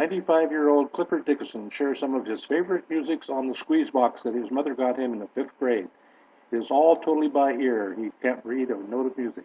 95-year-old Clifford Dickeson shares some of his favorite musics on the squeeze box that his mother got him in the fifth grade. It is all totally by ear. He can't read a note of music.